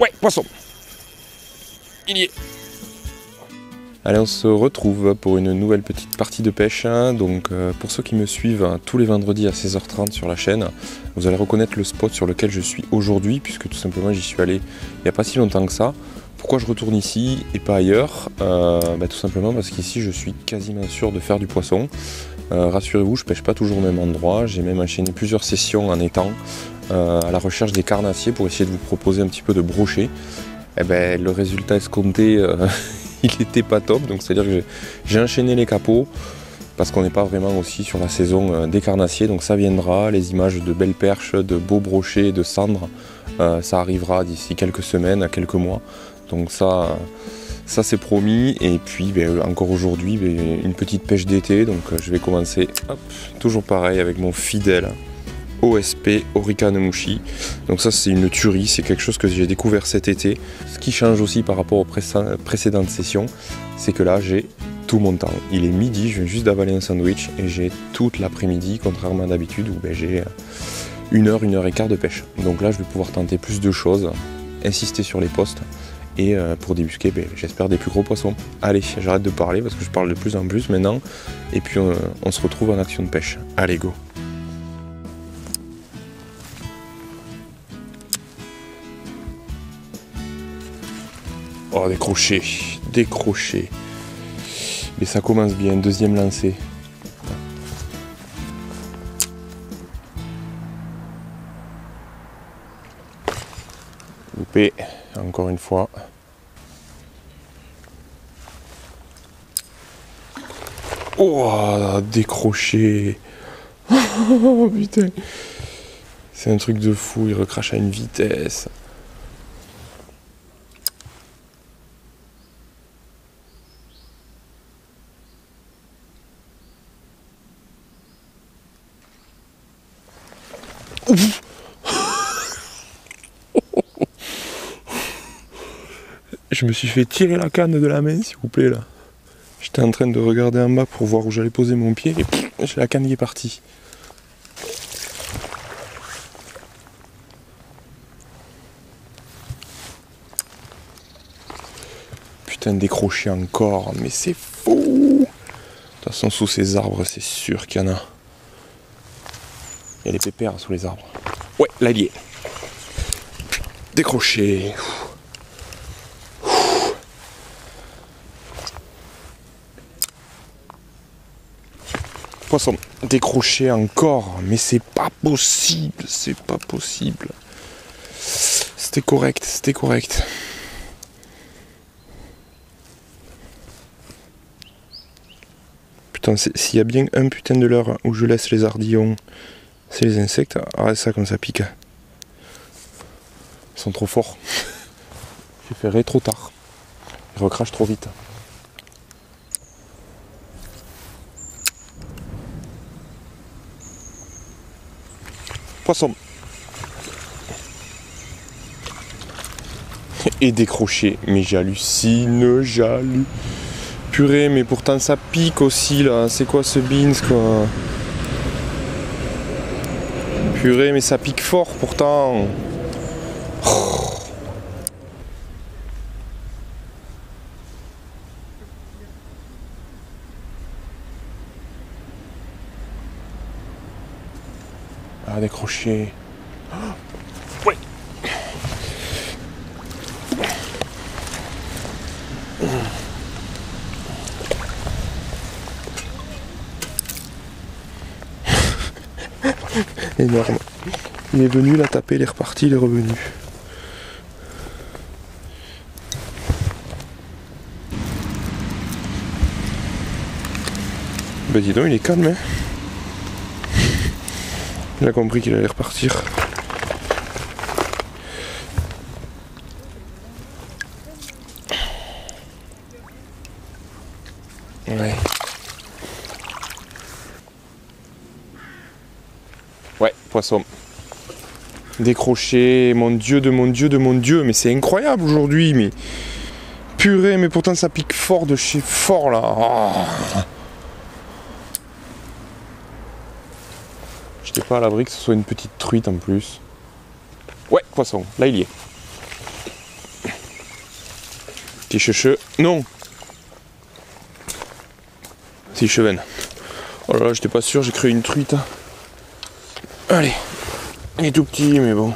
Ouais, poisson. Il y est. Allez, on se retrouve pour une nouvelle petite partie de pêche. hein. Donc, euh, pour ceux qui me suivent hein, tous les vendredis à 16h30 sur la chaîne, vous allez reconnaître le spot sur lequel je suis aujourd'hui, puisque tout simplement j'y suis allé il n'y a pas si longtemps que ça. Pourquoi je retourne ici et pas ailleurs? Euh, bah, Tout simplement parce qu'ici je suis quasiment sûr de faire du poisson. Euh, Rassurez-vous, je pêche pas toujours au même endroit. J'ai même enchaîné plusieurs sessions en étang à la recherche des carnassiers pour essayer de vous proposer un petit peu de brochet. Eh ben, le résultat escompté, euh, il n'était pas top. Donc c'est-à-dire que j'ai- enchaîné les capots parce qu'on n'est pas vraiment aussi sur la saison euh, des carnassiers. Donc ça viendra, les images de belles perches, de beaux brochets, de cendres, euh, ça arrivera d'ici quelques semaines, à quelques mois. Donc ça, ça c'est promis. Et puis ben, encore aujourd'hui, ben, une petite pêche d'été. Donc euh, je vais commencer, toujours pareil avec mon fidèle OSP Orica Nemushi. Donc ça c'est une tuerie, c'est quelque chose que j'ai découvert cet été. Ce qui change aussi par rapport aux précé- précédentes sessions, c'est que là j'ai tout mon temps. Il est midi, je viens juste d'avaler un sandwich et j'ai toute l'après-midi, contrairement à d'habitude où ben, j'ai une heure, une heure et quart de pêche. Donc là je vais pouvoir tenter plus de choses, insister sur les postes et euh, pour débusquer ben, j'espère des plus gros poissons. Allez, j'arrête de parler parce que je parle de plus en plus maintenant et puis euh, on se retrouve en action de pêche. Allez go Oh, décroché, décroché. Mais ça commence bien, deuxième lancé. Loupé, encore une fois. Oh, décroché. Oh. C'est un truc de fou, il recrache à une vitesse. Je me suis fait tirer la canne de la main, s'il vous plaît, là. J'étais en train de regarder en bas pour voir où j'allais poser mon pied et la canne qui est partie. Putain, décroché encore, mais c'est fou! De toute façon, sous ces arbres, c'est sûr qu'il y en a. Y a des pépères sous les arbres. Ouais, là il y. Décroché. Poisson décroché encore, mais c'est pas possible, c'est pas possible. C'était correct, c'était correct. Putain, s'il y a bien un putain de l'heure où je laisse les ardillons, c'est les insectes. Arrête ça comme ça pique. Ils sont trop forts. J'ai ferré trop tard. Ils recrachent trop vite. Poisson. Et décroché. Mais j'hallucine, j'hallucine. Purée, mais pourtant ça pique aussi là. C'est quoi ce beans quoi? Purée, mais ça pique fort pourtant. Ah, décroché. Ouais. Énorme. Il est venu, il a tapé, il est reparti, il est revenu. Bah dis donc, il est calme, hein Il a compris qu'il allait repartir. Ouais. Ouais, poisson. Décroché, mon dieu de mon dieu de mon dieu, mais c'est incroyable aujourd'hui, mais purée, mais pourtant ça pique fort de chez fort là. Ah. J'étais pas à l'abri que ce soit une petite truite en plus. Ouais, poisson, là il y est. Petit cheveux. Non Petit cheven. Oh là là, j'étais pas sûr, j'ai créé une truite. Allez. Il est tout petit, mais bon.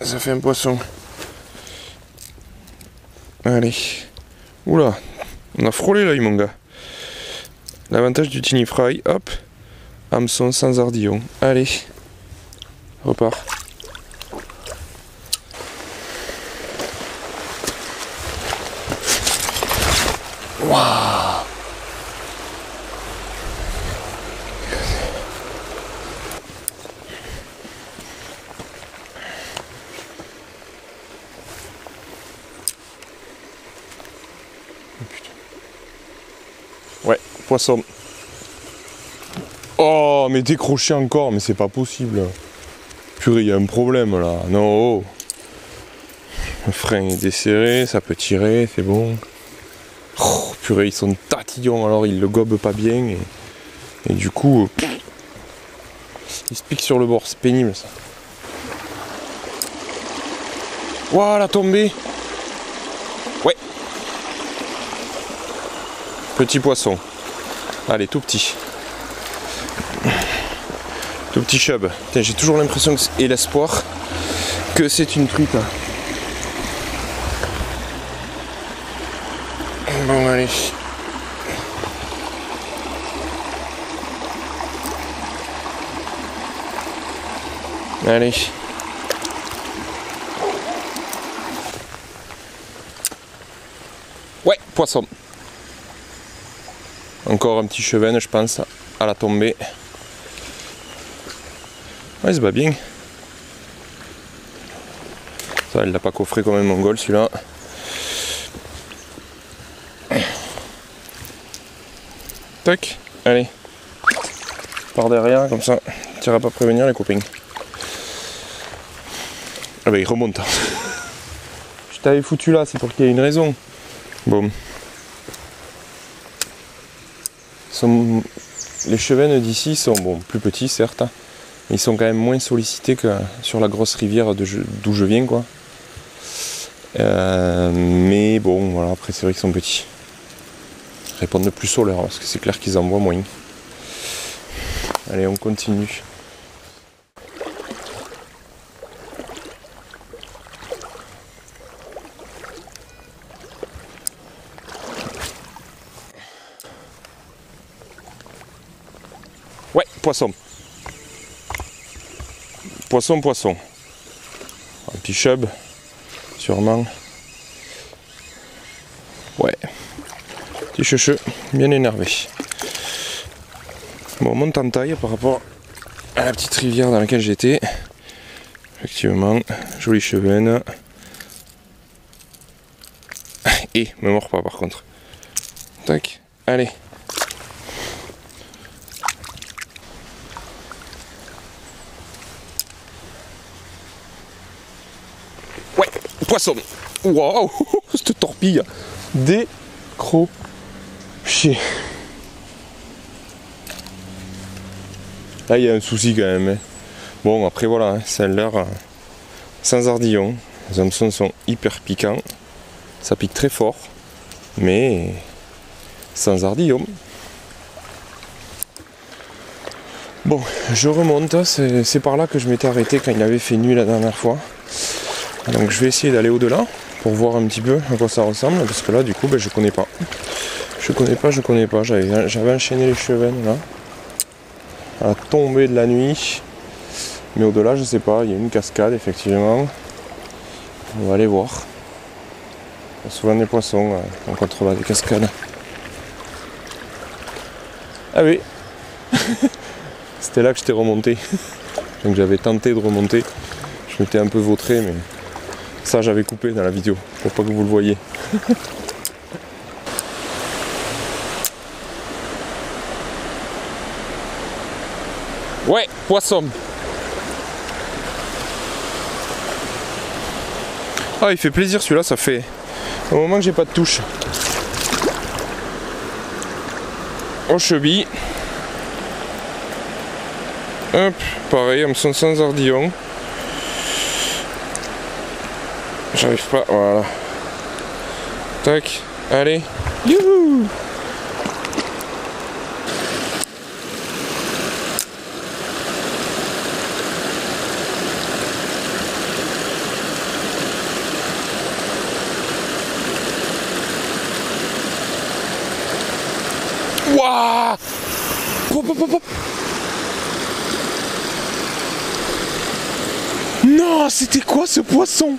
Ça fait un poisson. Allez. Oula. On a frôlé là, mon gars. L'avantage du tiny fry, hop. Hameçon sans ardillon. Allez. Repart. Waouh Ouais, Oh, mais décroché encore, mais c'est pas possible. Purée, il y a un problème là. Non. oh. Le frein est desserré, ça peut tirer, c'est bon. Oh, purée, ils sont tatillons, alors ils le gobent pas bien. Et, du coup, ils se piquent sur le bord, c'est pénible ça. Ouah, la tombée Ouais. Petit poisson. Allez, tout petit. Tout petit chub. J'ai toujours l'impression et l'espoir que c'est une truite. Bon, allez. Allez. Ouais, poisson. Encore un petit cheven, je pense, à la tombée. Ouais, il se bat bien. Ça, il l'a pas coffré comme un mongol celui-là. Tac, allez. Par derrière, comme ça, tu pas prévenir les copains. Ah bah il remonte. Je t'avais foutu là, c'est pour qu'il y ait une raison. Bon. Les chevennes d'ici sont bon, plus petits certes, mais ils sont quand même moins sollicités que sur la grosse rivière d'où je viens quoi. Euh, mais bon voilà, après c'est vrai qu'ils sont petits. Ils répondent plus au leur parce que c'est clair qu'ils en voient moins. Allez on continue. Poisson. Poisson, poisson. Un petit chub, sûrement. Ouais. Petit cheveu, bien énervé. Bon, on monte en taille par rapport à la petite rivière dans laquelle j'étais. Effectivement, jolie chevaine. Et, me mord pas par contre. Tac, allez. Ouais, poisson. Waouh, cette torpille décroché. Là, il y a un souci quand même. hein. Bon, après voilà, hein, celle-là, euh, sans ardillon. Les hameçons sont hyper piquants. Ça pique très fort, mais sans ardillon. Bon, je remonte. C'est c'est par là que je m'étais arrêté quand il avait fait nuit la dernière fois. Donc je vais essayer d'aller au-delà pour voir un petit peu à quoi ça ressemble parce que là du coup ben, je connais pas. Je connais pas, je connais pas. J'avais enchaîné les chevennes là. À la tombée de la nuit. Mais au-delà je sais pas, il y a une cascade effectivement. On va aller voir. Il y a souvent des poissons en contrebas des cascades. Ah oui C'était là que j'étais remonté. Donc j'avais tenté de remonter. Je m'étais un peu vautré mais ça, j'avais coupé dans la vidéo, pour pas que vous le voyez. ouais, poisson. Ah, il fait plaisir celui-là, ça fait un moment que j'ai pas de touche. Au cheville. Hop, pareil, hameçon sans ardillon. J'arrive pas, voilà. Tac, allez. Youhou Wouah. Non, c'était quoi ce poisson?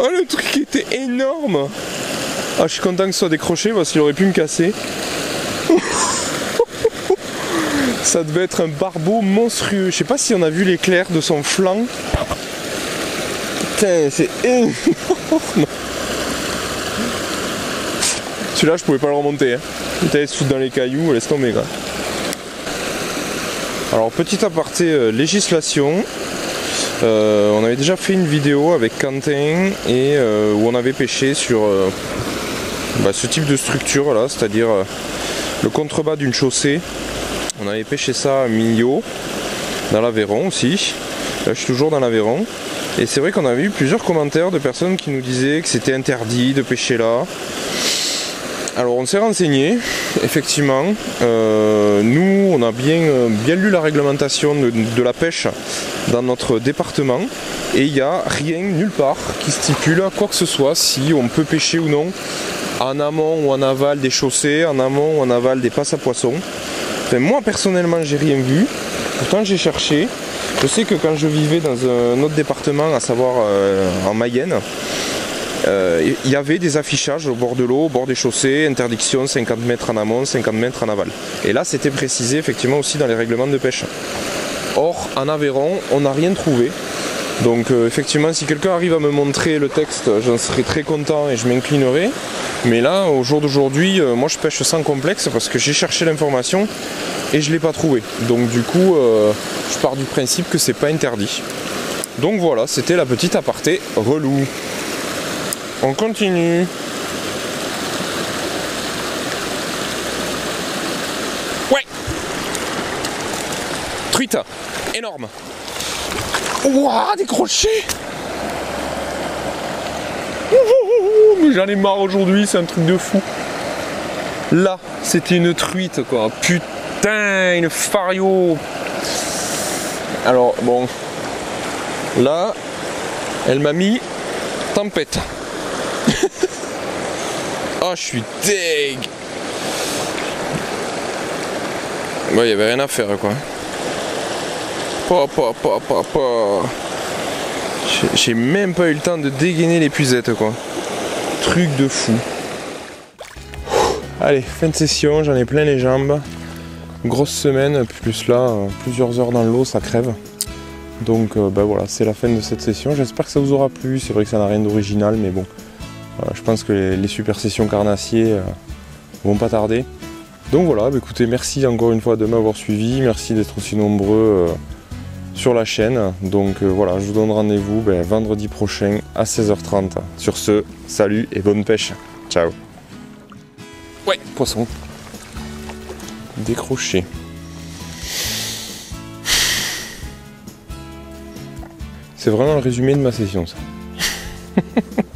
Oh le truc était énorme Ah je suis content que ce soit décroché parce qu'il aurait pu me casser. Ça devait être un barbeau monstrueux. Je sais pas si on a vu l'éclair de son flanc. Putain, c'est énorme Celui-là je pouvais pas le remonter. Hein. Il était sous dans les cailloux, laisse tomber quoi. Alors petit aparté euh, législation. Euh, on avait déjà fait une vidéo avec Quentin et euh, où on avait pêché sur euh, bah, ce type de structure là, c'est-à-dire le contrebas d'une chaussée. On avait pêché ça à Millau, dans l'Aveyron aussi. Là je suis toujours dans l'Aveyron. Et c'est vrai qu'on avait eu plusieurs commentaires de personnes qui nous disaient que c'était interdit de pêcher là. Alors on s'est renseigné, effectivement. Nous, on a bien, lu la réglementation de la pêche dans notre département et il n'y a rien nulle part qui stipule quoi que ce soit si on peut pêcher ou non en amont ou en aval des chaussées, en amont ou en aval des passes à poissons. Moi personnellement j'ai rien vu, pourtant j'ai cherché. Je sais que quand je vivais dans un autre département, à savoir euh, en Mayenne, euh, il y avait des affichages au bord de l'eau, au bord des chaussées, interdiction 50 mètres en amont, 50 mètres en aval. Et là c'était précisé effectivement aussi dans les règlements de pêche. Or, en Aveyron, on n'a rien trouvé. Donc euh, effectivement, si quelqu'un arrive à me montrer le texte, j'en serais très content et je m'inclinerai. Mais là, au jour d'aujourd'hui, euh, moi je pêche sans complexe parce que j'ai cherché l'information et je ne l'ai pas trouvé. Donc du coup, euh, je pars du principe que c'est pas interdit. Donc voilà, c'était la petite aparté relou. On continue. Énorme. Ouah, décroché mais j'en ai marre aujourd'hui, c'est un truc de fou. Là, c'était une truite, quoi. Putain, une fario. Alors, bon. Là, elle m'a mis tempête. oh, je suis deg. Bon, il n'y avait rien à faire, quoi. J'ai- même pas eu le temps de dégainer l'épuisette quoi. Truc de fou. Allez, fin de session, j'en ai plein les jambes. Grosse semaine, plus là, euh, plusieurs heures dans l'eau, ça crève. Donc euh, bah voilà, c'est la fin de cette session. J'espère que ça vous aura plu. C'est vrai que ça n'a rien d'original, mais bon, je pense que les, super sessions carnassiers euh, vont pas tarder. Donc voilà, bah écoutez, merci encore une fois de m'avoir suivi. Merci d'être aussi nombreux sur la chaîne. Donc euh, voilà, je vous donne rendez-vous ben, vendredi prochain à 16h30. Sur ce, salut et bonne pêche. Ciao. Ouais, poisson. Décroché. C'est vraiment le résumé de ma session ça.